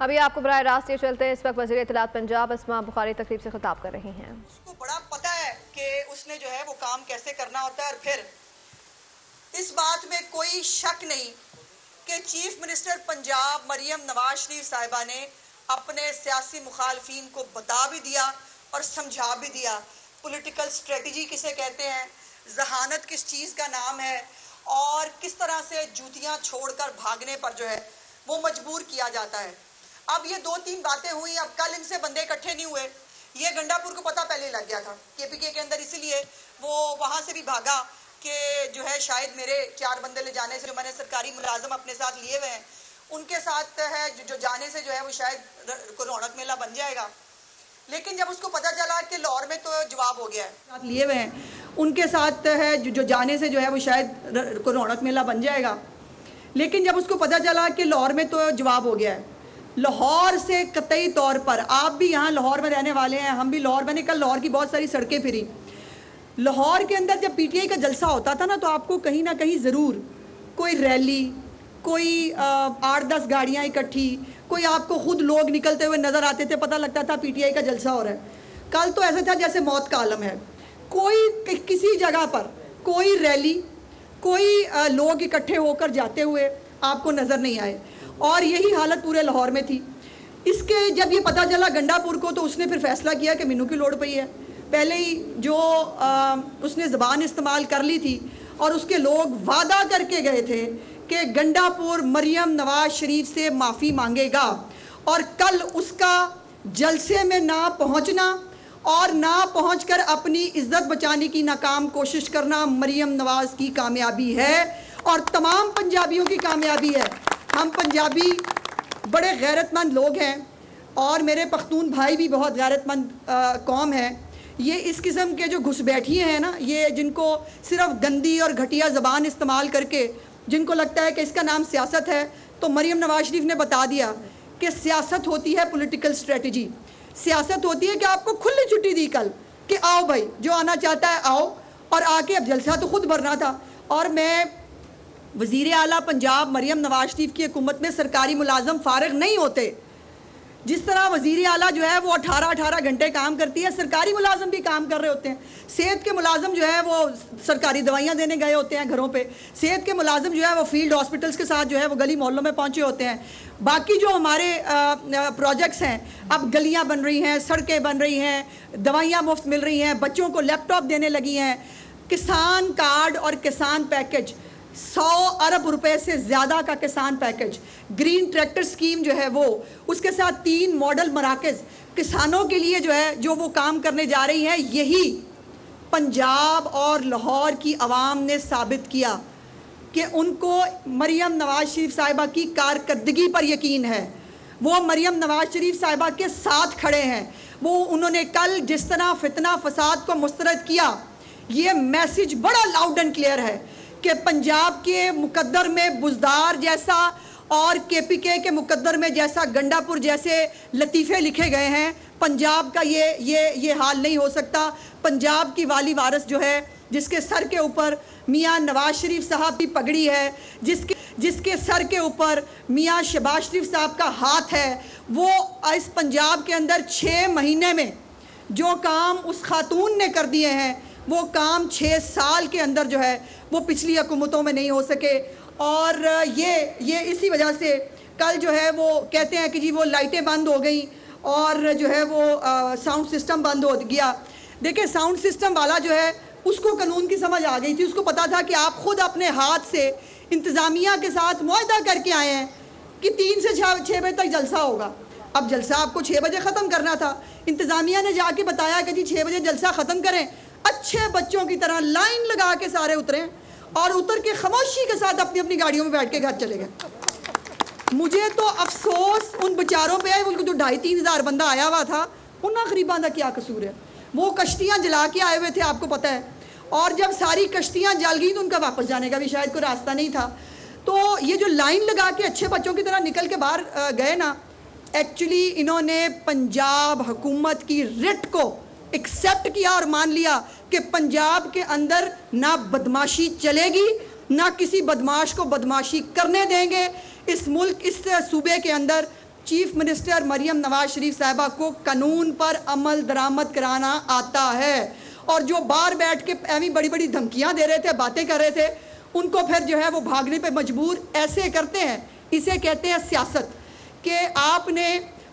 अभी आपको बर रास्त ये चलते हैं। इस वक्त वजी इतलात पंजाब, असमा बुखारी तकरीब से खिताब कर रही हैं। उसको बड़ा पता है कि उसने जो है वो काम कैसे करना होता है और फिर इस बात में कोई शक नहीं कि चीफ मिनिस्टर पंजाब मरियम नवाज़ शरीफ साहिबा ने अपने सियासी मुखालफी को बता भी दिया और समझा भी दिया। पॉलिटिकल स्ट्रेटजी किसे कहते हैं? जहानत किस चीज़ का नाम है? और किस तरह से जूतियाँ छोड़कर भागने पर जो है वो मजबूर किया जाता है? अब ये दो तीन बातें हुई, अब कल इनसे बंदे इकट्ठे नहीं हुए। ये गंडापुर को पता पहले लग गया था, केपीके के अंदर इसीलिए वो वहाँ से भी भागा कि जो है शायद मेरे चार बंदे ले जाने से जो मैंने सरकारी मुलाजम अपने साथ लिए हुए हैं, उनके साथ है, जो जाने से जो है वो शायद को रौनक मेला बन जाएगा। लेकिन जब उसको पता चला कि लाहौर में तो जवाब हो गया है। लिए हुए हैं। उनके साथ है, जो जाने से जो है वो शायद को रौनक मेला बन जाएगा। लेकिन जब उसको पता चला कि लाहौर में तो जवाब हो गया है। लाहौर से कतई तौर पर आप भी यहाँ लाहौर में रहने वाले हैं हम भी लाहौर मैंने कल लाहौर की बहुत सारी सड़कें फिरी। लाहौर के अंदर जब पीटीआई का जलसा होता था ना तो आपको कहीं ना कहीं ज़रूर कोई रैली कोई आठ दस गाड़ियाँ इकट्ठी कोई आपको खुद लोग निकलते हुए नज़र आते थे पता लगता था पीटीआई का जलसा हो रहा है। कल तो ऐसा था जैसे मौत का आलम है। कोई कि, किसी जगह पर कोई रैली कोई लोग इकट्ठे होकर जाते हुए आपको नज़र नहीं आए। और यही हालत पूरे लाहौर में थी। इसके जब ये पता चला गंडापुर को तो उसने फिर फैसला किया कि मीनू की लोड़ पई है। पहले ही जो आ, उसने ज़बान इस्तेमाल कर ली थी और उसके लोग वादा करके गए थे कि गंडापुर मरियम नवाज़ शरीफ से माफ़ी मांगेगा और कल उसका जलसे में ना पहुँचना और ना पहुंचकर अपनी इज़्ज़त बचाने की नाकाम कोशिश करना मरियम नवाज़ की कामयाबी है और तमाम पंजाबियों की कामयाबी है। हम पंजाबी बड़े गैरतमंद लोग हैं और मेरे पख्तून भाई भी बहुत गैरतमंद कौम है। ये इस किस्म के जो घुसबैठिए हैं ना, ये जिनको सिर्फ़ गंदी और घटिया ज़बान इस्तेमाल करके, जिनको लगता है कि इसका नाम सियासत है तो मरीम नवाज़ शरीफ ने बता दिया कि सियासत होती है पॉलिटिकल स्ट्रेटजी सियासत होती है कि आपको खुली छुट्टी दी कल कि आओ भाई, जो आना चाहता है आओ, और आके अब जलसा तो खुद भरना था। और मैं वज़ी अला पंजाब मरीम नवाज़ शरीफ की हुकूमत में सरकारी मुलाजम फारग नहीं होते। जिस तरह वज़ीर अला जो है वो अठारह अठारह घंटे काम करती है, सरकारी मुलाजम भी काम कर रहे होते हैं। सेहत के मुलाजम जो है वो सरकारी दवाइयाँ देने गए होते हैं घरों पे। सेहत के मुलाजम जो है वो फ़ील्ड हॉस्पिटल्स के साथ जो है वो गली मोहल्लों में पहुँचे होते हैं। बाकी जो हमारे प्रोजेक्ट्स हैं, अब गलियाँ बन रही हैं, सड़कें बन रही हैं, दवाइयाँ मुफ़्त मिल रही हैं, बच्चों को लैपटॉप देने लगी हैं। किसान कार्ड और किसान पैकेज सौ अरब रुपए से ज़्यादा का किसान पैकेज। ग्रीन ट्रैक्टर स्कीम जो है वो, उसके साथ तीन मॉडल मराकज़ किसानों के लिए जो है, जो वो काम करने जा रही हैं, यही पंजाब और लाहौर की आवाम ने साबित किया कि उनको मरियम नवाज़ शरीफ साहिबा की कारकर्दगी पर यकीन है। वो मरियम नवाज़ शरीफ साहिबा के साथ खड़े हैं। वो, उन्होंने कल जिस तरह फितना फसाद को मुस्तरद किया, ये मैसेज बड़ा लाउड एंड क्लियर है। कि पंजाब के मुकद्दर में बुजदार जैसा और के पी के के मुकद्दर में जैसा गंडापुर जैसे लतीफ़े लिखे गए हैं। पंजाब का ये ये ये हाल नहीं हो सकता। पंजाब की वाली वारस जो है, जिसके सर के ऊपर मियाँ नवाज़ शरीफ साहब की पगड़ी है, जिसके जिसके सर के ऊपर मियाँ शबाज शरीफ साहब का हाथ है, वो इस पंजाब के अंदर छः महीने में जो काम उस खातून ने कर दिए हैं वो काम छः साल के अंदर जो है, वो पिछली हुकूमतों में नहीं हो सके। और ये ये इसी वजह से कल जो है वो कहते हैं कि जी वो लाइटें बंद हो गई और जो है वो साउंड सिस्टम बंद हो गया। देखिए, साउंड सिस्टम वाला जो है, उसको कानून की समझ आ गई थी। उसको पता था कि आप खुद अपने हाथ से इंतज़ामिया के साथ मुआदा करके आए हैं कि तीन से छः छः बजे तक जलसा होगा। अब जलसा आपको छः बजे ख़त्म करना था। इंतज़ामिया ने जाके बताया कि जी छः बजे जलसा ख़त्म करें अच्छे बच्चों की तरह लाइन लगा के सारे उतरे और उतर के खामोशी के साथ अपनी अपनी गाड़ियों में बैठ के घर चले गए। मुझे तो अफसोस उन बेचारों पे है, उनको जो ढाई तीन हज़ार बंदा आया हुआ था उन गरीबा का क्या कसूर है? वो कश्तियाँ जला के आए हुए थे, आपको पता है। और जब सारी कश्तियाँ जल गई तो उनका वापस जाने का भी शायद कोई रास्ता नहीं था। तो ये जो लाइन लगा के अच्छे बच्चों की तरह निकल के बाहर गए ना एक्चुअली इन्होंने पंजाब हुकूमत की रिट को एक्सेप्ट किया और मान लिया कि पंजाब के अंदर ना बदमाशी चलेगी, ना किसी बदमाश को बदमाशी करने देंगे। इस मुल्क, इस सूबे के अंदर चीफ मिनिस्टर मरियम नवाज़ शरीफ साहबा को कानून पर अमल दरामद कराना आता है। और जो बाहर बैठ के एवं बड़ी बड़ी धमकियाँ दे रहे थे, बातें कर रहे थे, उनको फिर जो है वो भागने पे मजबूर ऐसे करते हैं। इसे कहते हैं सियासत कि आपने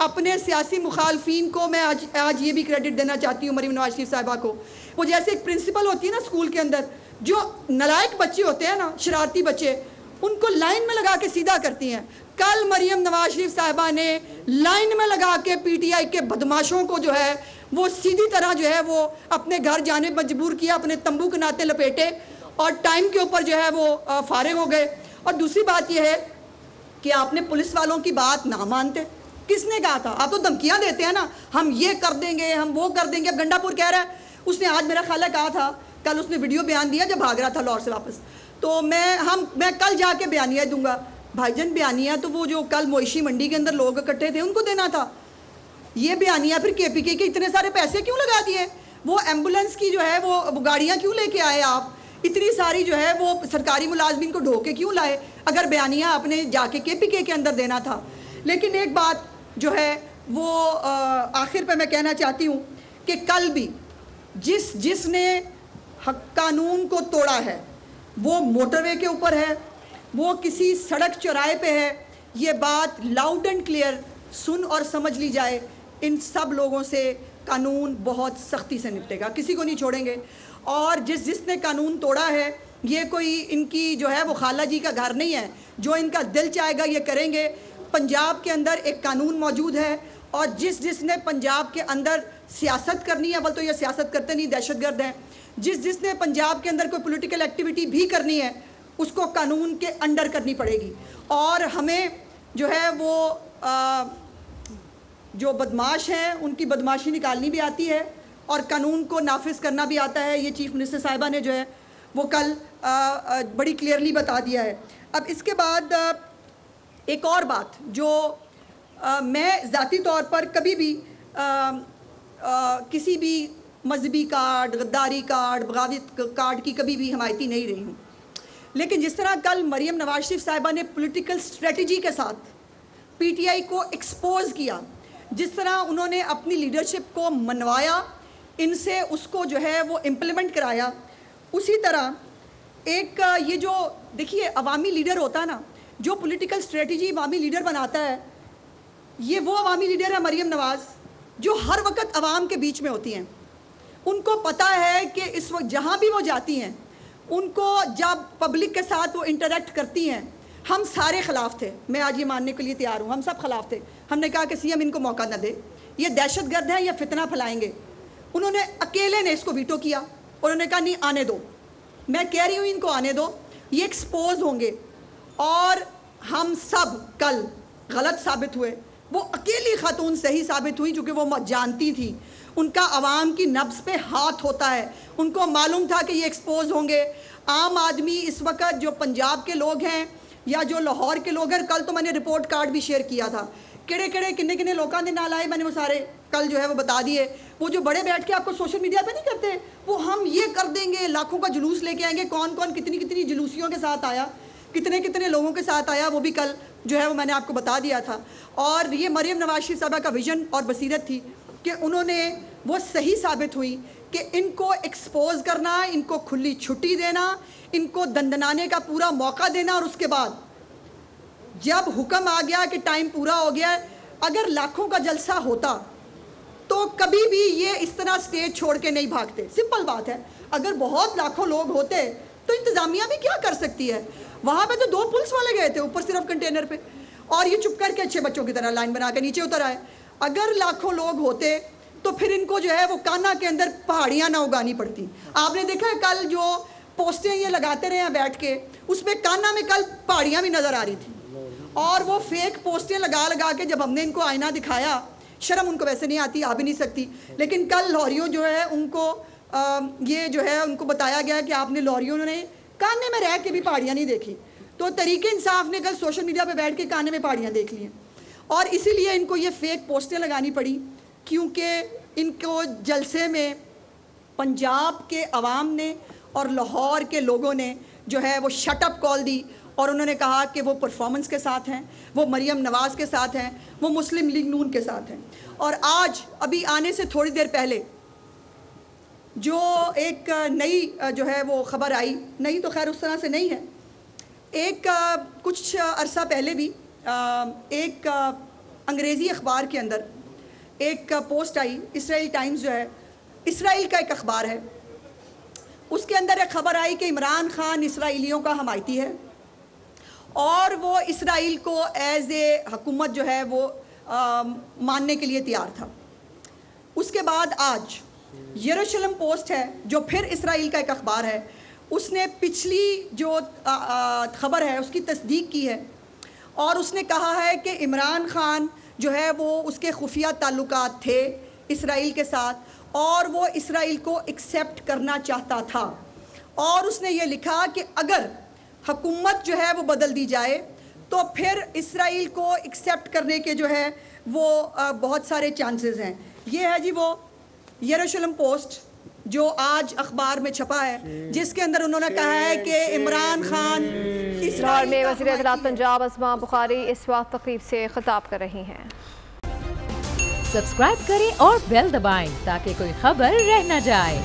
अपने सियासी मुखालफी को मैं आज आज ये भी क्रेडिट देना चाहती हूँ मरीम नवाज़ शरीफ साहबा को। वो जैसे एक प्रिंसिपल होती है ना स्कूल के अंदर, जो नलायक बच्चे होते हैं ना, शरारती बच्चे, उनको लाइन में लगा के सीधा करती हैं। कल मरियम नवाज़ शरीफ साहबा ने लाइन में लगा के पीटीआई के बदमाशों को जो है, वो सीधी तरह जो है, वो अपने घर जाने मजबूर किया, अपने तंबू के नाते लपेटे और टाइम के ऊपर जो है, वो फारिग हो गए। और दूसरी बात यह है कि आपने पुलिस वालों की बात ना मानते। किसने कहा था? आप तो धमकियाँ देते हैं ना। हम ये कर देंगे, हम वो कर देंगे। अब गंडापुर कह रहा है, उसने आज मेरा ख्याल कहा था, कल उसने वीडियो बयान दिया जब भाग रहा था लाहौर से वापस। तो मैं, हम, मैं कल जाके बयानिया दूँगा। भाईजन, बयानिया तो वो जो कल मोइशी मंडी के अंदर लोग इकट्ठे थे, उनको देना था। ये बयानिया फिर के पी के के इतने सारे पैसे क्यों लगा दिए वो एंबुलेंस की जो है, वो गाड़ियाँ क्यों लेके आए आप? इतनी सारी जो है, वो सरकारी मुलाजमीन को ढोके क्यों लाए? अगर बयानिया आपने जाके के पी के के अंदर देना था। लेकिन एक बात जो है, वो आखिर पे मैं कहना चाहती हूँ कि कल भी जिस, जिसने हक कानून को तोड़ा है, वो मोटरवे के ऊपर है, वो किसी सड़क चौराहे पे है, ये बात लाउड एंड क्लियर सुन और समझ ली जाए, इन सब लोगों से कानून बहुत सख्ती से निपटेगा। किसी को नहीं छोड़ेंगे। और जिस, जिसने कानून तोड़ा है, ये कोई इनकी जो है, वो खाला जी का घर नहीं है, जो इनका दिल चाहेगा ये करेंगे पंजाब के अंदर एक कानून मौजूद है और जिस जिसने पंजाब के अंदर सियासत करनी है बल तो ये सियासत करते नहीं दहशत गर्द हैं। जिस जिसने पंजाब के अंदर कोई पॉलिटिकल एक्टिविटी भी करनी है उसको कानून के अंडर करनी पड़ेगी। और हमें जो है वो आ, जो बदमाश हैं उनकी बदमाशी निकालनी भी आती है और कानून को नाफिज करना भी आता है। ये चीफ मिनिस्टर साहिबा ने जो है वो कल आ, आ, बड़ी क्लियरली बता दिया है। अब इसके बाद एक और बात जो आ, मैं ज़ाती तौर पर कभी भी आ, आ, किसी भी मजहबी कार्ड गद्दारी कार्ड बगावत कार्ड की कभी भी हमायती नहीं रही हूँ। लेकिन जिस तरह कल मरियम नवाज़ शरीफ साहिबा ने पॉलिटिकल स्ट्रेटजी के साथ पीटीआई को एक्सपोज किया जिस तरह उन्होंने अपनी लीडरशिप को मनवाया इनसे उसको जो है वो इम्प्लीमेंट कराया उसी तरह एक ये जो देखिए अवामी लीडर होता ना जो पॉलिटिकल स्ट्रेटजी अवामी लीडर बनाता है, ये वो अवामी लीडर है मरियम नवाज़, जो हर वक्त अवाम के बीच में होती हैं। उनको पता है कि इस वक्त जहाँ भी वो जाती हैं, उनको जब पब्लिक के साथ वो इंटरेक्ट करती हैं, हम सारे खिलाफ थे। मैं आज ये मानने के लिए तैयार हूँ, हम सब खिलाफ थे। हमने कहा कि सीएम इनको मौका न दे। ये दहशत गर्द हैं, या फितना फैलाएँगे। उन्होंने अकेले ने इसको वीटो किया। उन्होंने कहा, नहीं, आने दो। मैं कह रही हूँ, इनको आने दो। ये एक्सपोज होंगे। और हम सब कल गलत साबित हुए। वो अकेली खातून सही साबित हुई चूँकि वो जानती थी। उनका आवाम की नब्स पे हाथ होता है। उनको मालूम था कि ये एक्सपोज होंगे। आम आदमी इस वक्त जो पंजाब के लोग हैं या जो लाहौर के लोग हैं कल तो मैंने रिपोर्ट कार्ड भी शेयर किया था। किड़े किड़े किन्ने किन्ने लोगों के नाल आए मैंने वो सारे। कल जो है वो बता दिए। वो जो बड़े बैठ के आपको सोशल मीडिया पे नहीं करते, वो हम ये कर देंगे। लाखों का जुलूस लेके आएँगे। कौन कौन कितनी कितनी जुलूसियों के साथ आया। कितने कितने लोगों के साथ आया, वो भी कल जो है वो मैंने आपको बता दिया था। और ये मरीम नवाज़ शरीफ साहबा का विजन और बसीरत थी कि उन्होंने वो सही साबित हुई कि इनको एक्सपोज करना, इनको खुली छुट्टी देना, इनको दंदनाने का पूरा मौका देना और उसके बाद जब हुक्म आ गया कि टाइम पूरा हो गया, अगर लाखों का जलसा होता तो कभी भी ये इस तरह स्टेज छोड़ के नहीं भागते। सिंपल बात है। अगर बहुत लाखों लोग होते तो इंतज़ामिया भी क्या कर सकती है? वहाँ पे तो दो पुलिस वाले गए थे ऊपर सिर्फ़ कंटेनर पे। और ये चुप करके अच्छे बच्चों की तरह लाइन बना के नीचे उतर आए। अगर लाखों लोग होते तो फिर इनको जो है वो काना के अंदर पहाड़ियाँ ना उगानी पड़ती। आपने देखा है कल जो पोस्टें ये लगाते रहे हैं बैठ के उसमें काना में कल पहाड़ियाँ भी नज़र आ रही थी। और वो फेक पोस्टें लगा लगा के जब हमने इनको आईना दिखाया शर्म उनको वैसे नहीं आती आ भी नहीं सकती। लेकिन कल लॉरियों जो है उनको आ, ये जो है उनको बताया गया कि आपने लॉरियों ने काने में रह के भी पहाड़ियाँ नहीं देखी। तो तरीके इंसाफ ने कल सोशल मीडिया पर बैठ के काने में पहाड़ियाँ देख ली। और इसीलिए इनको ये फेक पोस्टें लगानी पड़ी, क्योंकि इनको जलसे में पंजाब के अवाम ने और लाहौर के लोगों ने जो है वो शटअप कॉल दी और उन्होंने कहा कि वो परफॉर्मेंस के साथ हैं, वो मरियम नवाज़ के साथ हैं, वो मुस्लिम लीग नून के साथ हैं। और आज, अभी आने से थोड़ी देर पहले जो एक नई जो है वो ख़बर आई। नई तो खैर उस तरह से नहीं है। एक कुछ अरसा पहले भी एक अंग्रेज़ी अखबार के अंदर एक पोस्ट आई इसराइल टाइम्स जो है इसराइल का एक अखबार है। उसके अंदर एक खबर आई कि इमरान खान इसराइलियों का हमायती है और वो इसराइल को एज ए हकूमत जो है वो आ, मानने के लिए तैयार था। उसके बाद आज यरूशलेम पोस्ट है, जो फिर इसराइल का एक अखबार है। उसने पिछली जो खबर है, उसकी तस्दीक की है और उसने कहा है कि इमरान खान जो है, वो उसके खुफिया ताल्लुक थे इसराइल के साथ और वो इसराइल को एक्सेप्ट करना चाहता था। और उसने ये लिखा कि अगर हकूमत जो है, वो बदल दी जाए तो फिर इसराइल को एक्सेप्ट करने के जो है, वो बहुत सारे चांसेस हैं। ये है जी वो यरूशलेम पोस्ट जो आज अखबार में छपा है जिसके अंदर उन्होंने कहा है कि इमरान खान लाहौर में वजी पंजाब असमा बुखारी इस वक्त तकरीब से खिताब कर रही हैं। सब्सक्राइब करें और बेल दबाएँ ताकि कोई खबर रह न जाए।